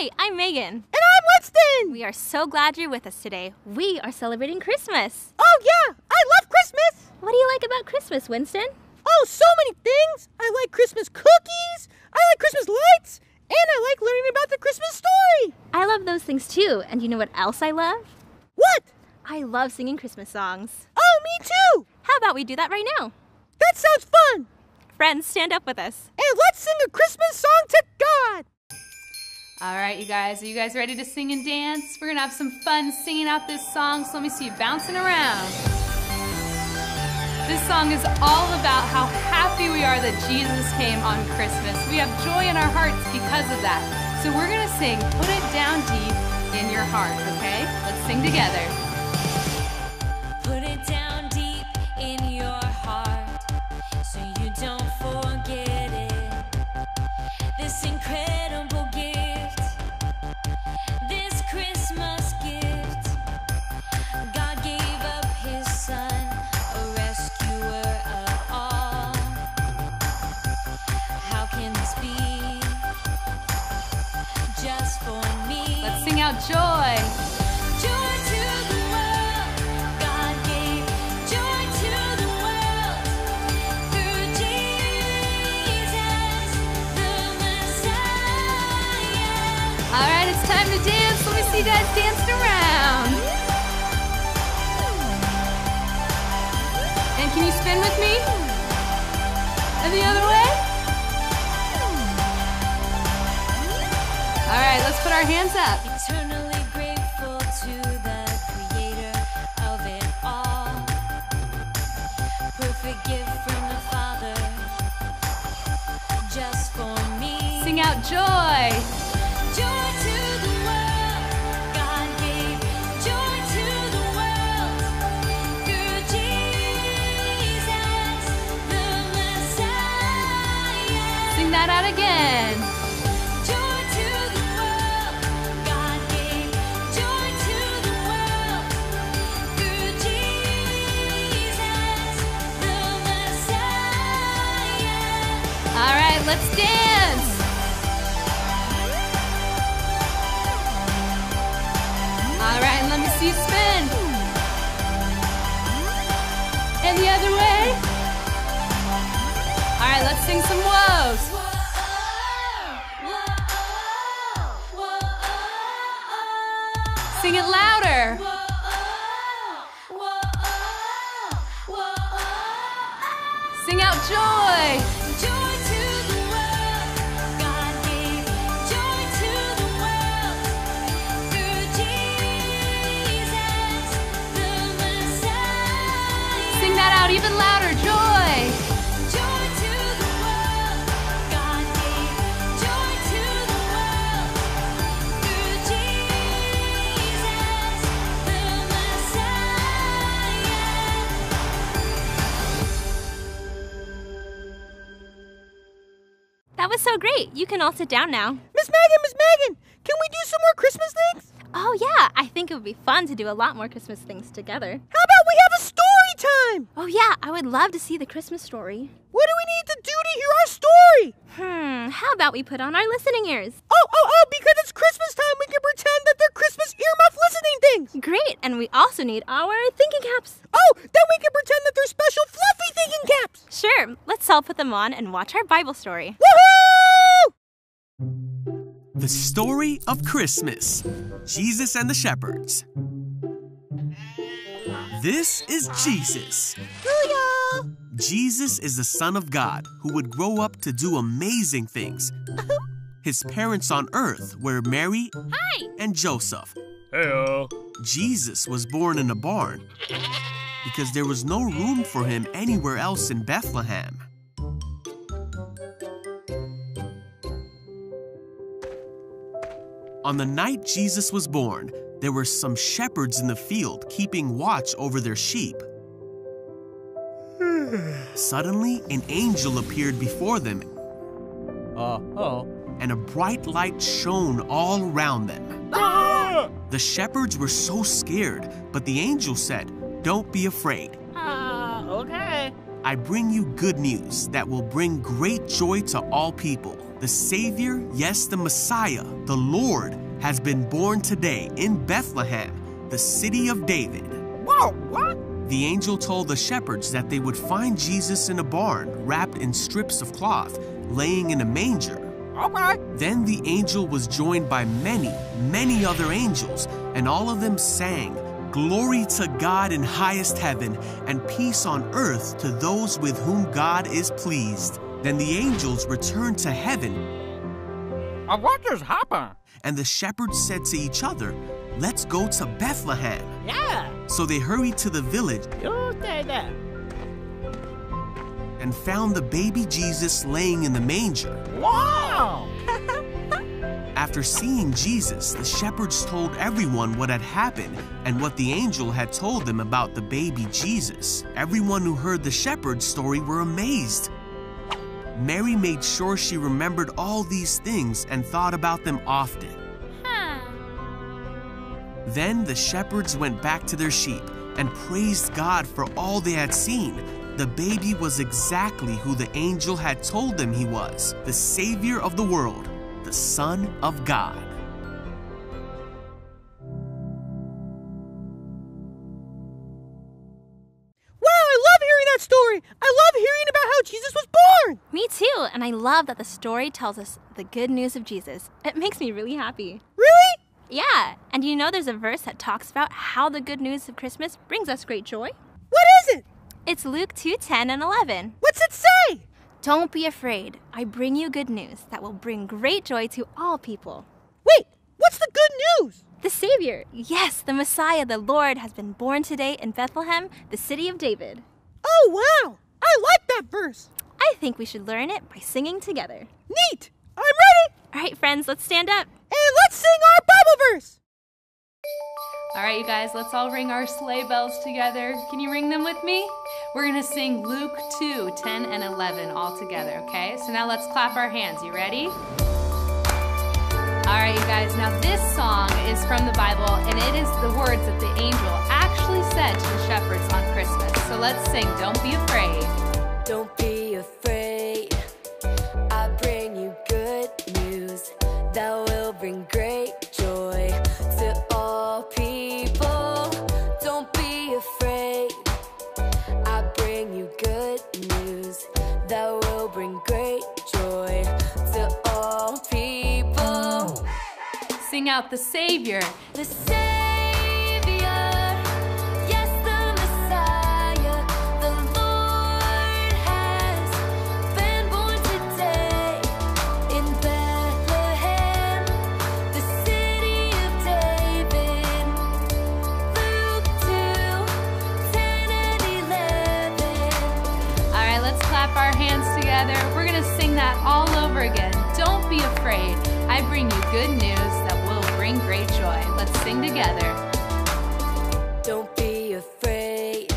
Hi, I'm Megan. And I'm Winston! We are so glad you're with us today. We are celebrating Christmas. Oh, yeah, I love Christmas! What do you like about Christmas, Winston? Oh, so many things! I like Christmas cookies, I like Christmas lights, and I like learning about the Christmas story! I love those things too, and you know what else I love? What? I love singing Christmas songs. Oh, me too! How about we do that right now? That sounds fun! Friends, stand up with us. And let's sing a Christmas song to God! All right, you guys, are you guys ready to sing and dance? We're gonna have some fun singing out this song, so let me see you bouncing around. This song is all about how happy we are that Jesus came on Christmas. We have joy in our hearts because of that. So we're gonna sing Put It Down Deep in Your Heart, okay? Let's sing together. Messiah. All right, it's time to dance. Let me see you guys dancing around. And can you spin with me? And the other way? All right, let's put our hands up. Joy Sing it louder. Sing out joy. Joy to the world, God gave joy to the world through Jesus, the Messiah. Sing that out even louder. Great. You can all sit down now. Miss Megan, Miss Megan, can we do some more Christmas things? Oh, yeah, I think it would be fun to do a lot more Christmas things together. How about we have a story time? Oh, yeah, I would love to see the Christmas story. What do we need to do to hear our story? Hmm, how about we put on our listening ears? Oh, oh, oh, because it's Christmas time, we can pretend that they're Christmas earmuff listening things. Great, and we also need our thinking caps. Oh, then we can pretend that they're special fluffy thinking caps. Sure, let's all put them on and watch our Bible story. Woohoo! The story of Christmas Jesus and the Shepherds. This is Jesus. Booyah! Jesus is the Son of God who would grow up to do amazing things. His parents on earth were Mary Hi! and Joseph. Heyo. Jesus was born in a barn because there was no room for him anywhere else in Bethlehem. On the night Jesus was born, there were some shepherds in the field keeping watch over their sheep. Suddenly, an angel appeared before them, Uh oh. and a bright light shone all around them. The shepherds were so scared, but the angel said, Don't be afraid. Ah, okay. I bring you good news that will bring great joy to all people. The Savior, yes, the Messiah, the Lord, has been born today in Bethlehem, the city of David. Whoa, what? The angel told the shepherds that they would find Jesus in a barn wrapped in strips of cloth, laying in a manger. Okay. Then the angel was joined by many, many other angels, and all of them sang, Glory to God in highest heaven, and peace on earth to those with whom God is pleased. Then the angels returned to heaven, Uh, what just happened? and the shepherds said to each other, Let's go to Bethlehem. Yeah. So they hurried to the village You stay there. and found the baby Jesus laying in the manger. Wow. After seeing Jesus, the shepherds told everyone what had happened and what the angel had told them about the baby Jesus. Everyone who heard the shepherd's story were amazed. Mary made sure she remembered all these things and thought about them often. Then the shepherds went back to their sheep and praised God for all they had seen. The baby was exactly who the angel had told them he was the Savior of the world, the Son of God. Wow, I love hearing that story. I love hearing about how Jesus was born. Me too, and I love that the story tells us the good news of Jesus. It makes me really happy. Really? Yeah, and you know there's a verse that talks about how the good news of Christmas brings us great joy? What is it? It's Luke 2 10 and 11. What's it say? Don't be afraid. I bring you good news that will bring great joy to all people. Wait, what's the good news? The Savior, yes, the Messiah, the Lord, has been born today in Bethlehem, the city of David. Oh, wow. I like that verse. I think we should learn it by singing together. Neat. I'm ready. All right, friends, let's stand up. And let's sing our Bible verse. All right, you guys, let's all ring our sleigh bells together. Can you ring them with me? We're going to sing Luke 2 10 and 11 all together, okay? So now let's clap our hands. You ready? All right, you guys, now this song is from the Bible, and it is the words that the angel actually said to the shepherds on Christmas. So let's sing Don't Be Afraid. Don't be afraid. I bring you good news that will bring great and 11. All right, let's clap our hands together. We're going to sing that all over again. Don't be afraid. I bring you good news that bring great joy. Let's sing together. Don't be afraid.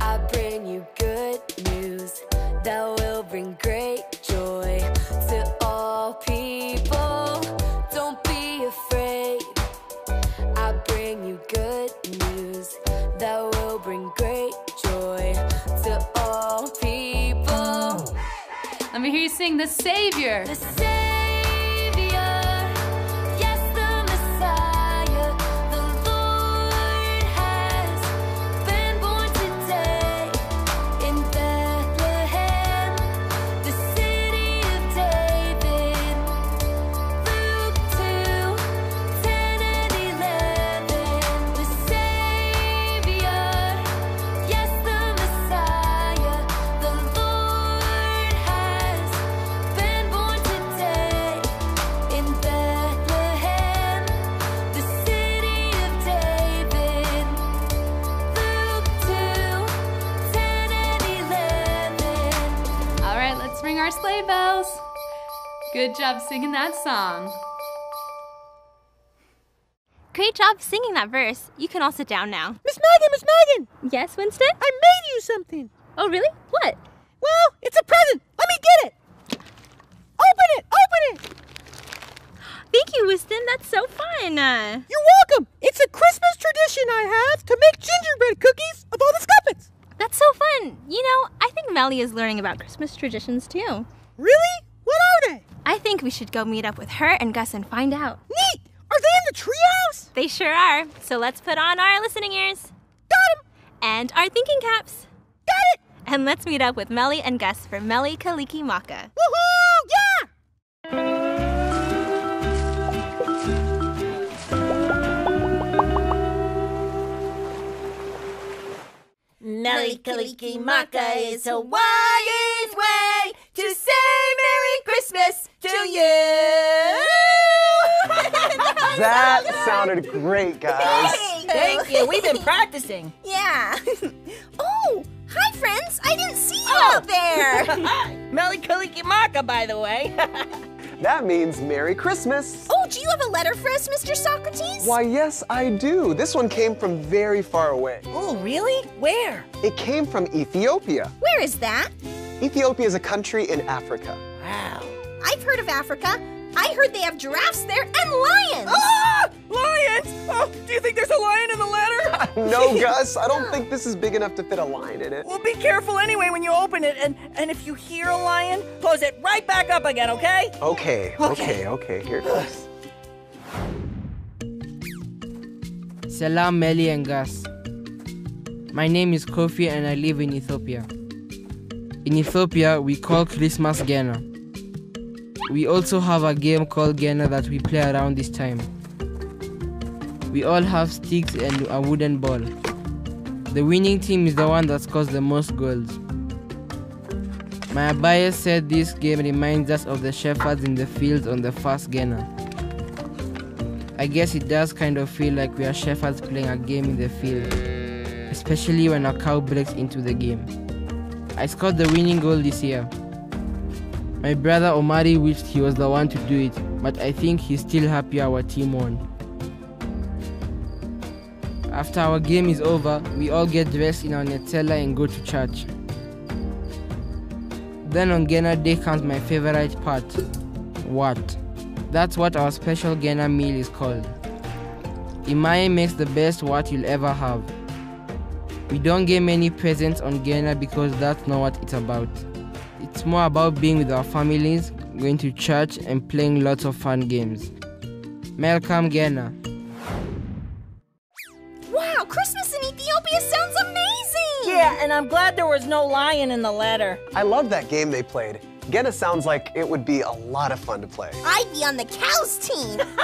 I bring you good news that will bring great joy to all people. Don't be afraid. I bring you good news that will bring great joy to all people. Let me hear you sing the Savior. The Savior, Good job singing that song. Great job singing that verse. You can all sit down now. Miss Megan, Miss Megan, Yes, Winston? I made you something. Oh, really? What? Well, it's a present. Let me get it. Open it. Open it. Thank you, Winston. That's so fun. Uh, You're welcome. It's a Christmas tradition I have to make gingerbread cookies of all the scuppets. that's so fun. You know, I think Melly is learning about Christmas traditions too. Really? What are they? I think we should go meet up with her and Gus and find out. Neat! Are they in the treehouse? They sure are. So let's put on our listening ears. Got 'em! And our thinking caps. Got it! And let's meet up with Melly and Gus for Melly Kaliki Maka. Woohoo! Yeah! Melly Kaliki Maka is Hawaii's way to say That sounded great, guys. Thank you. We've been practicing. Yeah. oh, hi, friends. I didn't see you Oh. out there. Hi, Melly Kaliki by the way. That means Merry Christmas. oh, do you have a letter for us, Mr. Socrates? Why, yes, I do. This one came from very far away. oh, really? Where? It came from Ethiopia. Where is that? Ethiopia is a country in Africa. Wow. I've heard of Africa. I heard they have giraffes there and lions. Ah! Lions! Oh, do you think there's a lion in the letter? No, Gus, I don't think this is big enough to fit a lion in it. Well, be careful anyway when you open it, and, and if you hear a lion, close it right back up again, okay? Okay, okay, okay, here goes. Salam Meli and Gus. My name is Kofi and I live in Ethiopia. In Ethiopia, we call Christmas Gena. We also have a game called Gena that we play around this time. We all have sticks and a wooden ball. The winning team is the one that scores the most goals. My bias said this game reminds us of the shepherds in the fields on the first Gena. I guess it does kind of feel like we are shepherds playing a game in the field, especially when a cow breaks into the game. I scored the winning goal this year. My brother Omari wished he was the one to do it, but I think he's still happy our team won. After our game is over, we all get dressed in our netela and go to church. Then on Gena Day comes my favorite part. Wat? That's what our special Gena meal is called. Imaye makes the best wat you'll ever have. We don't get many presents on Gena because that's not what it's about. It's more about being with our families, going to church, and playing lots of fun games. Melkam, Gena. Wow, Christmas in Ethiopia sounds amazing. Yeah, and I'm glad there was no lion in the letter. I love that game they played. Gena sounds like it would be a lot of fun to play. I'd be on the cows team.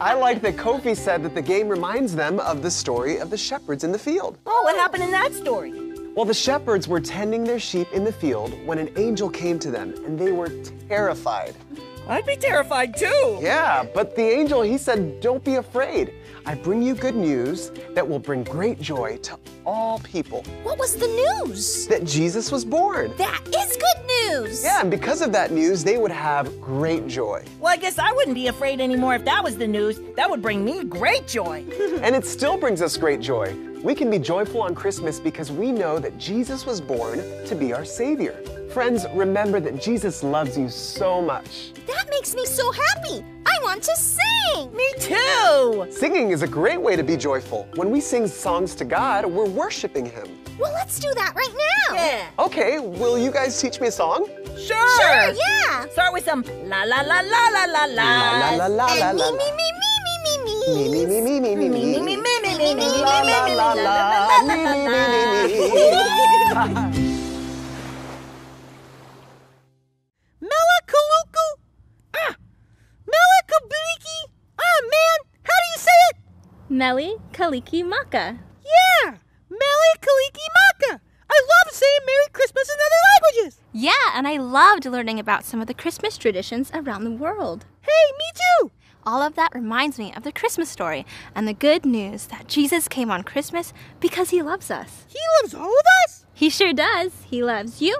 I like that Kofi said that the game reminds them of the story of the shepherds in the field. Oh, what happened in that story? Well, the shepherds were tending their sheep in the field when an angel came to them, and they were terrified. I'd be terrified too. Yeah, but the angel, he said, Don't be afraid. I bring you good news that will bring great joy to all people. what was the news? That Jesus was born. That is good news. Yeah, and because of that news, they would have great joy. Well, I guess I wouldn't be afraid anymore if that was the news. That would bring me great joy. And it still brings us great joy. We can be joyful on Christmas because we know that Jesus was born to be our Savior. Friends, remember that Jesus loves you so much. That makes me so happy. I want to sing. me too. Singing is a great way to be joyful. When we sing songs to God, we're worshiping Him. Well, let's do that right now. Yeah. Okay, will you guys teach me a song? Sure. Sure, yeah. Start with some la la la la la la la. La la la la la And la. me, me, me, me, me, me, Me, me, me, me, me, me, me. Me, me, me, me, me, me, me, La me, la me, la me, la. Me, me, me, me, me. Melakaluku? Ah! Melakabliki? Ah, man, how do you say it? Melly Kaliki Maka. Yeah, Mele Kaliki Maka. I love saying Merry Christmas in other languages. Yeah, and I loved learning about some of the Christmas traditions around the world. Hey, me too. All of that reminds me of the Christmas story and the good news that Jesus came on Christmas because he loves us. He loves all of us, He sure does. He loves you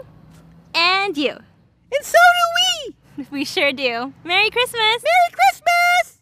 and you. and so do we. We sure do. Merry Christmas! Merry Christmas.